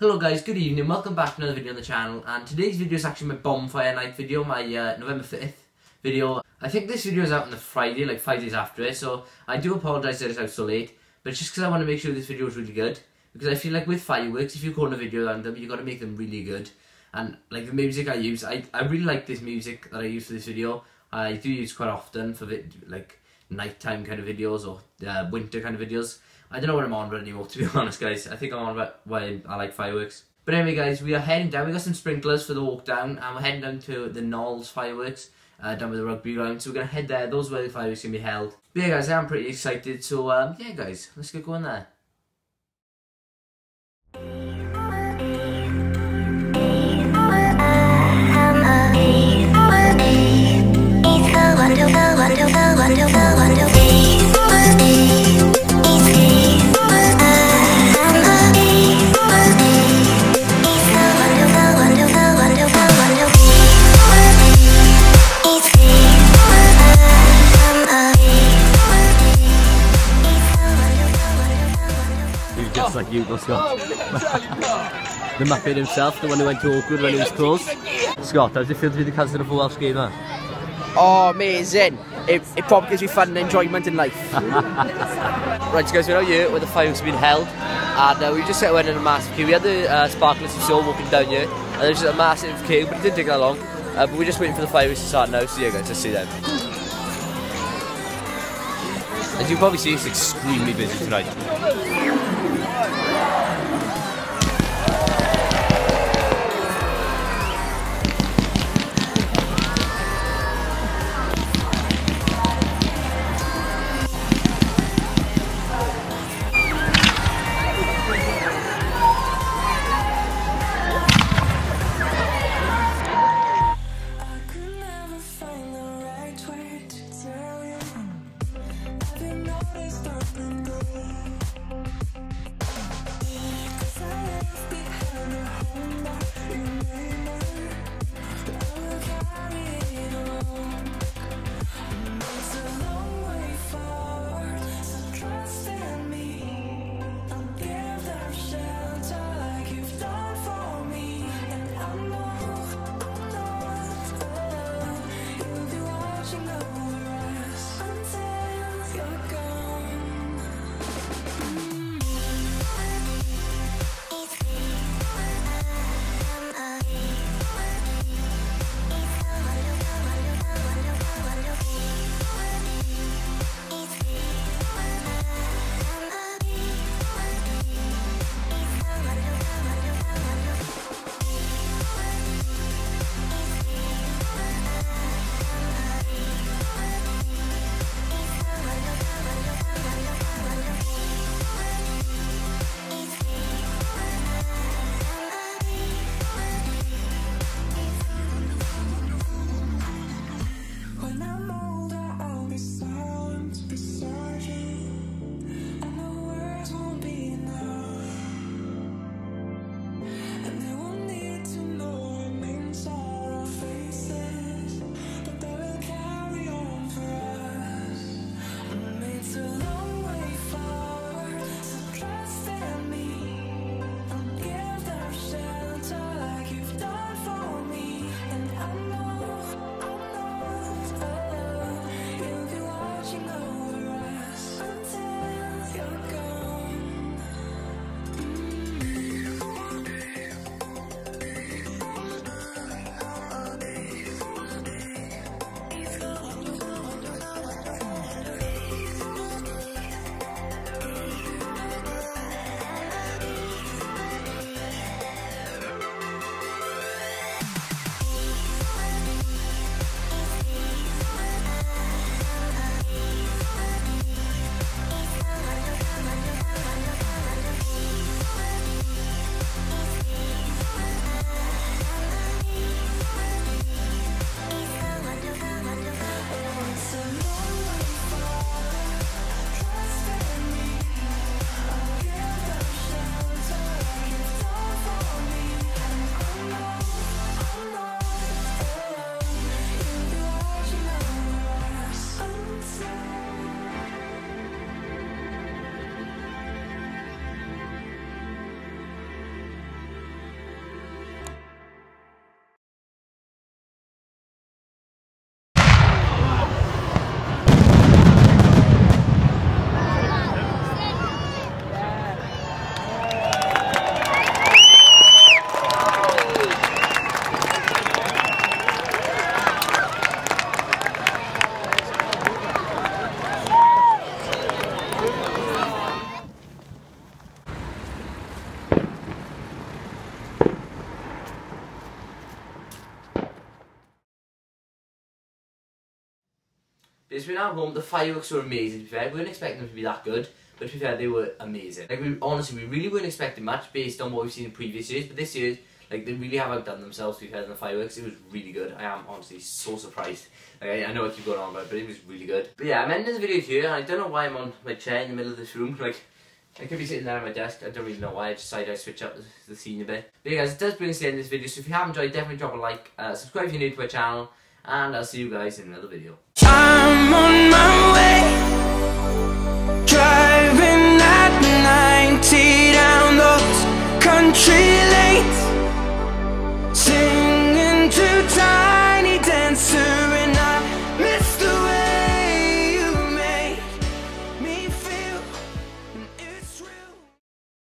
Hello guys, good evening, welcome back to another video on the channel and today's video is actually my bonfire night video, my uh, November 5th video. I think this video is out on the Friday, like 5 days after it, so I do apologise that it's out so late, but it's just because I want to make sure this video is really good. Because I feel like with fireworks, if you call a video on them, you've got to make them really good. And like the music I use, I, I really like this music that I use for this video. I do use quite often for like nighttime kind of videos or uh, winter kind of videos. I don't know what I'm on about anymore, to be honest, guys. I think I'm on about why I like fireworks. But anyway, guys, we are heading down. We got some sprinklers for the walk down, and we're heading down to the Gnoll's fireworks uh, down by the rugby ground. So we're gonna head there. Those where the fireworks gonna be held. But yeah, guys, I'm pretty excited. So um, yeah, guys, let's get going there. Just like you, let's go. the Muppet himself, the one who went to Oakwood when he was close. Scott, how does it feel to be the cousin of a Welsh gamer? Oh, amazing. It, it probably gives me fun and enjoyment in life. right, so guys, we're out here where the fireworks have been held. And uh, we just set went in a massive queue. We had the uh, sparklers you saw walking down here. And there's just a massive queue, but it didn't take that long. Uh, but we're just waiting for the fireworks to start now. So yeah, guys, let's see them. As you can probably see, it's extremely busy tonight. One. Because we're at home, the fireworks were amazing, to be fair. We weren't expecting them to be that good, but to be fair, they were amazing. Like, we honestly, we really weren't expecting much based on what we've seen in previous years, but this year, like, they really have outdone themselves, to be fair, in the fireworks. It was really good. I am honestly so surprised. Like, I, I know I keep going on about it, but it was really good. But yeah, I'm ending the video here, and I don't know why I'm on my chair in the middle of this room. Like, I could be sitting there at my desk. I don't really know why. I decided I'd switch up the, the scene a bit. But yeah, guys, it does bring us to the end of this video. So if you have enjoyed, definitely drop a like. Uh, subscribe if you're new to my channel. And I'll see you guys in another video on my way. Driving at 90 down those country